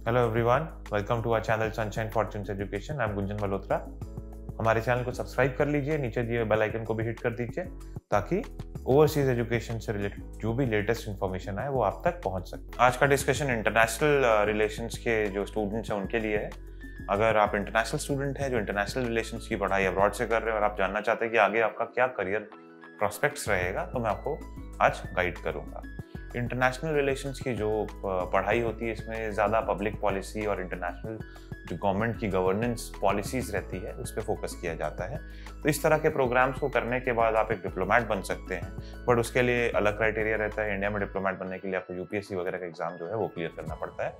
Hello everyone welcome to our channel Sunshine Fortunes Education I am Gunjan Malhotra हमारे channel को subscribe कर लीजिए, नीचे दिए बेल आइकन को भी हिट कर दीजिए, ताकि ओवरसीज एजुकेशन से रिलेटेड जो भी लेटेस्ट इन्फॉर्मेशन आए, वो आप तक पहुँच सके। आज का डिस्कशन इंटरनेशनल रिलेशंस के जो स्टूडेंट्स हैं, उनके लिए है। अगर आप इंटरनेशनल स्टूडेंट हैं, जो इंटरनेशनल रिलेशंस की पढ़ाई अब्रॉड से कर रहे हैं और आप जानना चाहते हैं कि आगे आपका क्या करियर प्रॉस्पेक्ट्स रहेगा तो मैं आपको आज गाइड करूँगा। इंटरनेशनल रिलेशंस की जो पढ़ाई होती है, इसमें ज़्यादा पब्लिक पॉलिसी और इंटरनेशनल जो गवर्नमेंट की गवर्नेंस पॉलिसीज़ रहती है, उस पर फोकस किया जाता है। तो इस तरह के प्रोग्राम्स को करने के बाद आप एक डिप्लोमेट बन सकते हैं बट उसके लिए अलग क्राइटेरिया रहता है। इंडिया में डिप्लोमेट बनने के लिए आपको यूपीएससी वगैरह का एग्ज़ाम जो है, वो क्लियर करना पड़ता है।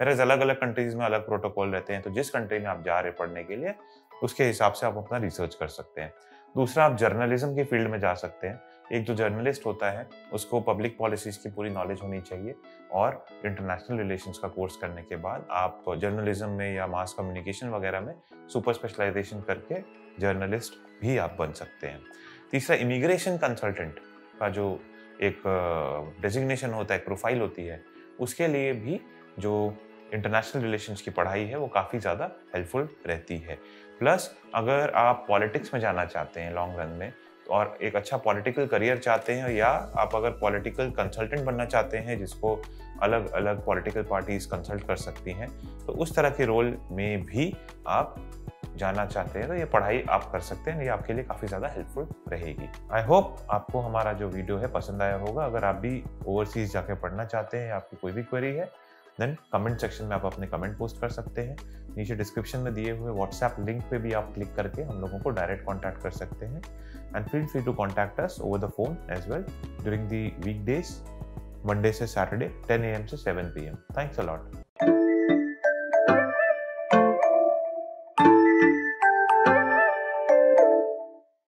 मेरे अलग अलग कंट्रीज़ में अलग प्रोटोकॉल रहते हैं तो जिस कंट्री में आप जा रहे पढ़ने के लिए, उसके हिसाब से आप अपना रिसर्च कर सकते हैं। दूसरा, आप जर्नलिज्म की फ़ील्ड में जा सकते हैं। एक जो जर्नलिस्ट होता है, उसको पब्लिक पॉलिसीज़ की पूरी नॉलेज होनी चाहिए और इंटरनेशनल रिलेशंस का कोर्स करने के बाद आप जर्नलिज्म में या मास कम्युनिकेशन वगैरह में सुपर स्पेशलाइजेशन करके जर्नलिस्ट भी आप बन सकते हैं। तीसरा इमिग्रेशन कंसल्टेंट का जो एक डेजिग्नेशन होता है एक प्रोफ़ाइल होती है, उसके लिए भी जो इंटरनेशनल रिलेशंस की पढ़ाई है, वो काफ़ी ज़्यादा हेल्पफुल रहती है। प्लस अगर आप पॉलिटिक्स में जाना चाहते हैं लॉन्ग रन में और एक अच्छा पॉलिटिकल करियर चाहते हैं या आप अगर पॉलिटिकल कंसल्टेंट बनना चाहते हैं जिसको अलग अलग पॉलिटिकल पार्टीज़ कंसल्ट कर सकती हैं तो उस तरह के रोल में भी आप जाना चाहते हैं तो ये पढ़ाई आप कर सकते हैं, ये आपके लिए काफ़ी ज़्यादा हेल्पफुल रहेगी। आई होप आपको हमारा जो वीडियो है पसंद आया होगा। अगर आप भी ओवरसीज जाके पढ़ना चाहते हैं आपकी कोई भी क्वेरी है देन कमेंट सेक्शन में आप अपने कमेंट पोस्ट कर सकते हैं। नीचे डिस्क्रिप्शन में दिए हुए व्हाट्सएप लिंक पे भी आप क्लिक करके हम लोगों को डायरेक्ट कॉन्टैक्ट कर सकते हैं। And feel free to contact us over the phone as well during the week days Monday से सैटरडे 10 एम से seven P M thanks a lot lot